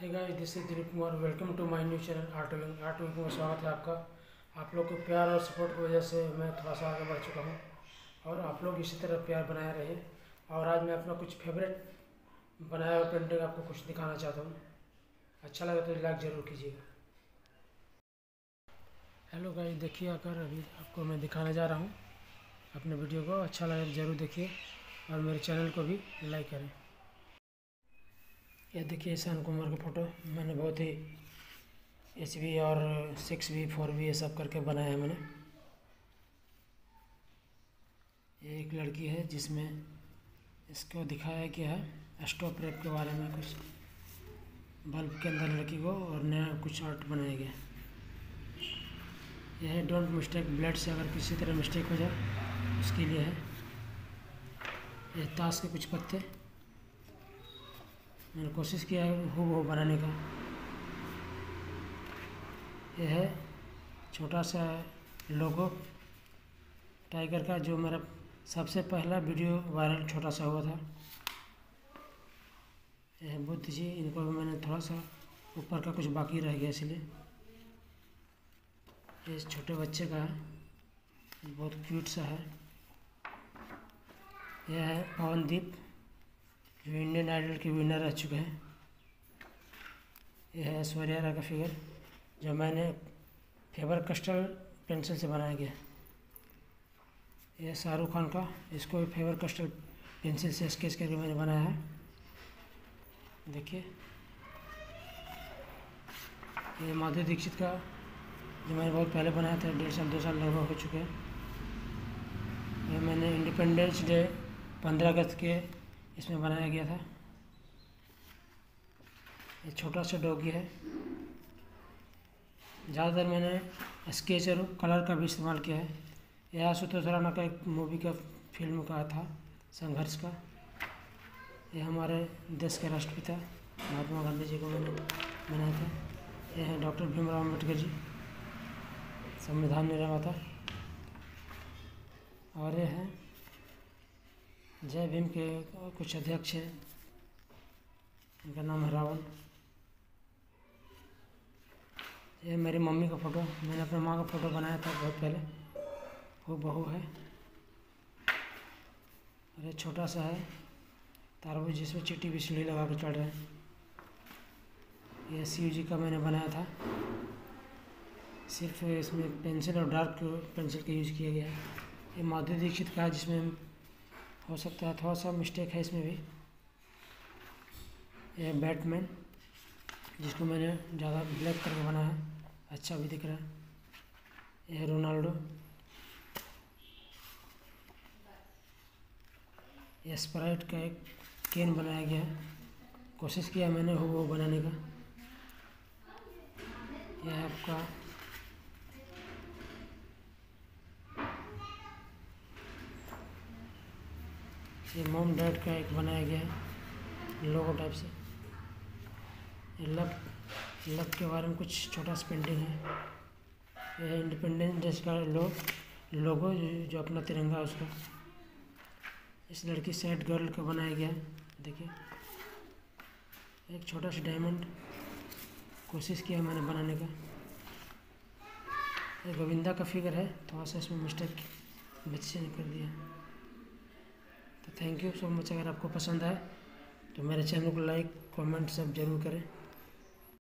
Guys this is Dilip Kumar welcome to my new channel art wing art wing में स्वागत है आपका। आप लोग के प्यार और सपोर्ट की वजह से मैं थोड़ा सा आगे बढ़ चुका हूँ। और आप लोग इसी तरह प्यार बनाए रहिए। और आज मैं अपना कुछ फेवरेट बनाया हुआ पेंटिंग आपको कुछ दिखाना चाहता हूँ। अच्छा लगे तो लाइक ज़रूर कीजिएगा। हेलो गाइस देखिए आकर अभी आपको मैं दिखाने जा रहा हूँ अपने वीडियो को अच्छा लगे तो ज़रूर देखिए। और मेरे चैनल को भी लाइक करें। यह देखिए ईशान कुमार का फ़ोटो। मैंने बहुत ही एच बी और सिक्स बी फोर बी ये सब करके बनाया है मैंने। ये एक लड़की है जिसमें इसको दिखाया गया है स्टॉप रैप के बारे में कुछ। बल्ब के अंदर लड़की को और नया कुछ आर्ट बनाया गया। यह है, डोंट मिस्टेक ब्लड से अगर किसी तरह मिस्टेक हो जाए, उसके लिए है। यह ताश के कुछ पत्ते। मैंने कोशिश किया है हु वो बनाने का। यह है छोटा सा लोगो, टाइगर का जो मेरा सबसे पहला वीडियो वायरल छोटा सा हुआ था। यह बुद्ध जी, इनको भी मैंने थोड़ा सा ऊपर का कुछ बाकी रह गया इसलिए। ये छोटे बच्चे का है बहुत क्यूट सा है। यह है पवनदीप जो इंडियन आइडल के विनर रह चुके हैं। यह है ऐश्वर्या राय का फिगर जो मैंने फेबर कस्टल पेंसिल से बनाया गया यह शाहरुख खान का, इसको भी फेबर कस्टल पेंसिल से स्केच करके मैंने बनाया है। देखिए। ये माधुरी दीक्षित का, जो मैंने बहुत पहले बनाया था, डेढ़ साल, दो साल लगभग हो चुके हैं। ये मैंने इंडिपेंडेंस डे पंद्रह अगस्त के इसमें बनाया गया था। ये छोटा सा डॉगी है। ज़्यादातर मैंने स्केच और कलर का भी इस्तेमाल किया है। यह आशुतोष राणा का एक मूवी का फ़िल्म का था, संघर्ष का। यह हमारे देश के राष्ट्रपिता महात्मा गांधी जी को मैंने बनाया था। यह है डॉक्टर भीमराव अंबेडकर जी, संविधान निर्माता और यह है जय भीम के कुछ अध्यक्ष हैं। इनका नाम है रावण। ये मेरी मम्मी का फ़ोटो, मैंने अपने माँ का फ़ोटो बनाया था बहुत पहले। वो बहू है। ये छोटा सा है। तारबूज जिसमें चिट्टी बिछली लगा के चढ़ रहे हैं। ये शिव जी का मैंने बनाया था। सिर्फ़ इसमें पेंसिल और डार्क पेंसिल का यूज़ किया गया है। ये माधुरी दीक्षित का है, जिसमें हो सकता है, थोड़ा सा मिस्टेक है इसमें भी। ये बैटमैन जिसको मैंने ज़्यादा ब्लैक करके बनाया है अच्छा भी दिख रहा है। यह रोनाल्डो यह स्प्राइट का एक केन बनाया गया है। कोशिश किया मैंने हो वो बनाने का। यह आपका ये मोम डैड का एक बनाया गया है लोगो टाइप से। ये लक लक के बारे में कुछ छोटा सा पेंटिंग है। यह इंडिपेंडेंस डे का लो लोगो जो अपना तिरंगा उसका। इस लड़की सेट गर्ल का बनाया गया है, देखिए। एक छोटा सा डायमंड कोशिश किया मैंने बनाने का। ये गोविंदा का फिगर है थोड़ा सा इसमें मिस्टेक बच्चे ने कर दिया। तो थैंक यू सो मच अगर आपको पसंद आए तो मेरे चैनल को लाइक कमेंट सब ज़रूर करें।